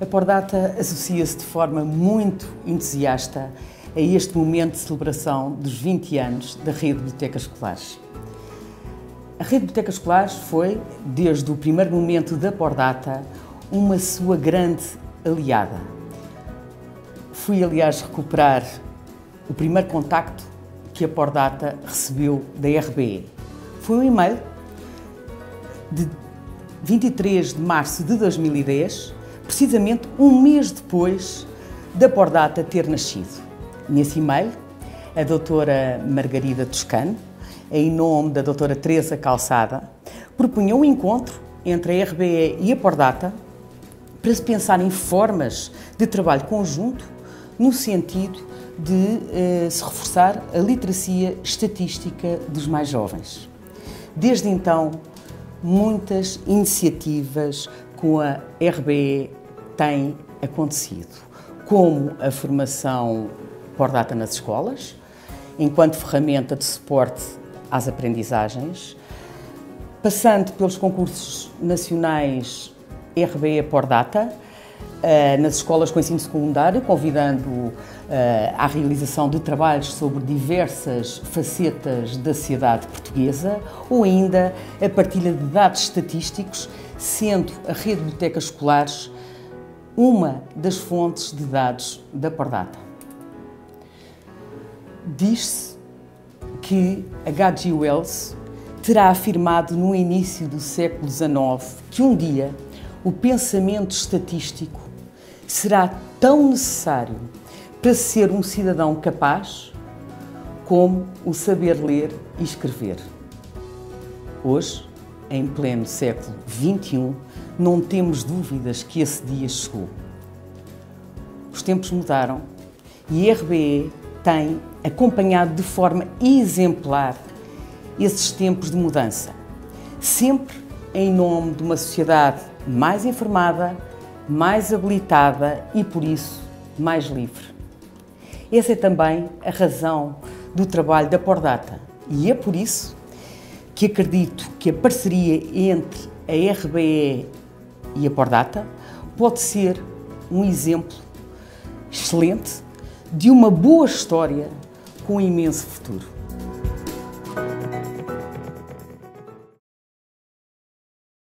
A Pordata associa-se de forma muito entusiasta a este momento de celebração dos 20 anos da Rede de Bibliotecas Escolares. A Rede de Bibliotecas Escolares foi, desde o primeiro momento da Pordata, uma sua grande aliada. Fui, aliás, recuperar o primeiro contacto que a Pordata recebeu da RBE. Foi um e-mail de 23 de março de 2010, precisamente um mês depois da Pordata ter nascido. Nesse e-mail, a doutora Margarida Toscano, em nome da doutora Teresa Calçada, propunha um encontro entre a RBE e a Pordata para se pensar em formas de trabalho conjunto no sentido de eh, se reforçar a literacia estatística dos mais jovens. Desde então, muitas iniciativas com a RBE têm acontecido, como a formação por data nas escolas, enquanto ferramenta de suporte às aprendizagens, passando pelos concursos nacionais RBE por data, eh, nas escolas com ensino secundário, convidando eh, à realização de trabalhos sobre diversas facetas da sociedade portuguesa ou ainda a partilha de dados estatísticos, sendo a rede de bibliotecas escolares uma das fontes de dados da Pordata. Diz-se que H.G. Wells terá afirmado no início do século XIX que um dia o pensamento estatístico será tão necessário para ser um cidadão capaz como o saber ler e escrever. Hoje, em pleno século XXI, não temos dúvidas que esse dia chegou. Os tempos mudaram e a RBE tem acompanhado de forma exemplar esses tempos de mudança, sempre em nome de uma sociedade mais informada, mais habilitada e, por isso, mais livre. Essa é também a razão do trabalho da Pordata e é por isso que acredito que a parceria entre a RBE e a Pordata pode ser um exemplo excelente de uma boa história com um imenso futuro.